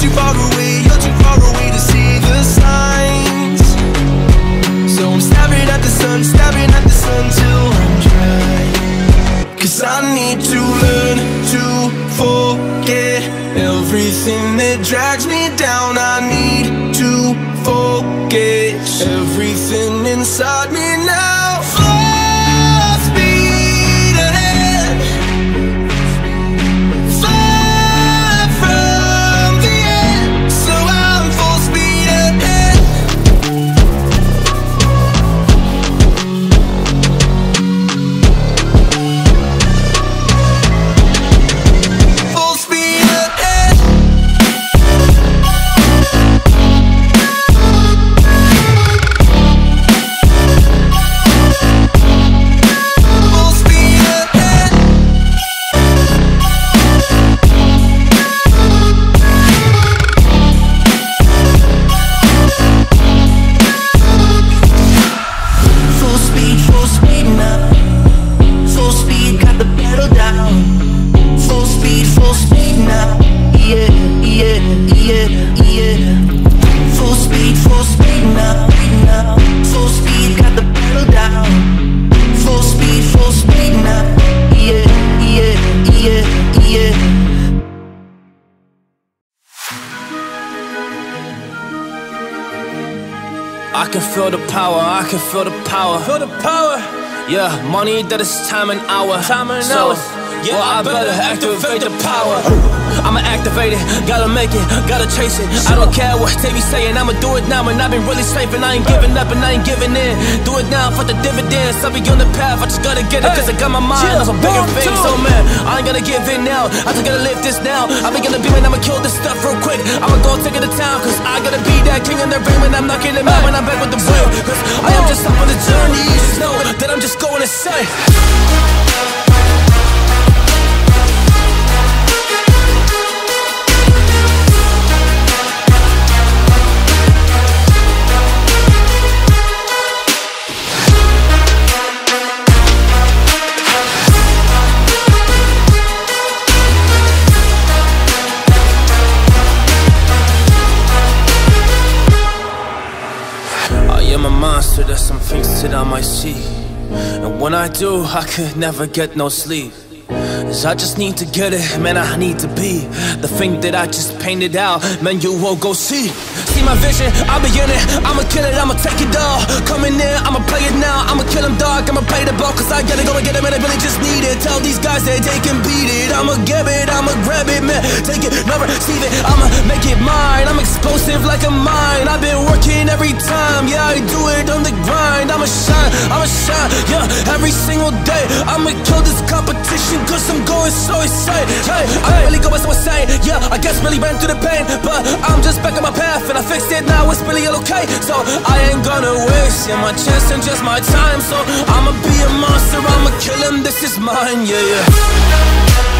too far away, you're too far away to see the signs. So I'm staring at the sun, staring at the sun till I'm dry. Cause I need to learn to forget everything that drags me down. I need to forget everything inside me now. I can feel the power, I can feel the power. Feel the power. Yeah, money that is time and hour. Time and so, hours. Yeah, well, I better activate the power. I'ma activate it, gotta make it, gotta chase it. I don't care what they be saying, I'ma do it now. And I've been really safe, and I ain't giving up, and I ain't giving in. Do it now for the dividends. I'll be on the path, I just gotta get it, cause I got my mind on some bigger things. So, oh, man, I ain't gonna give in now. I just gotta live this now. I've been gonna be man, I'ma kill this stuff real quick. I'ma go take it to town, cause I gotta be that king in the ring when I'm knocking them out when I'm back with the wheel. Cause I am just up on the journey. Just know that I'm just going insane. I there's some things that I might see. And when I do, I could never get no sleep. Cause I just need to get it, man, I need to be The thing that I just painted out, man, you won't go see See my vision, I'll be in it I'ma kill it, I'ma take it all Coming in, I'ma play it now. I'ma kill him dog, I'ma play the ball Cause I gotta go and get him and I really just need it. Tell these guys that they can beat it. I'ma get it, I'ma grab it, man. Take it, never receive it. I'ma make it mine. I'm explosive like a mine. I've been working every time. Yeah, I do it on the grind. I'ma shine, I'ma shine Yeah, every single day. I'ma kill this competition Cause I'm going so insane. Hey, I'm really going so insane. Yeah, I guess really ran through the pain But I'm just back on my path And I fixed it now, it's really okay. So I ain't gonna waste yeah, my chance and just my time. So I'ma be a monster, I'ma kill him This is mine, yeah, yeah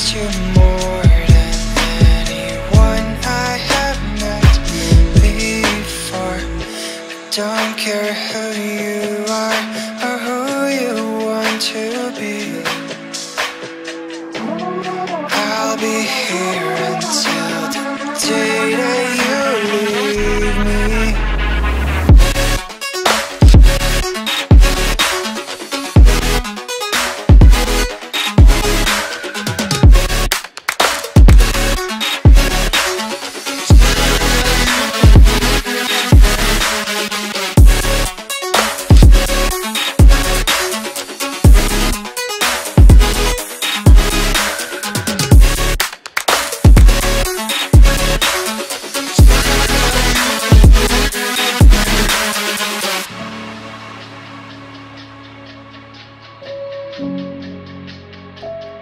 Trust you more than anyone I have met before. I don't care who you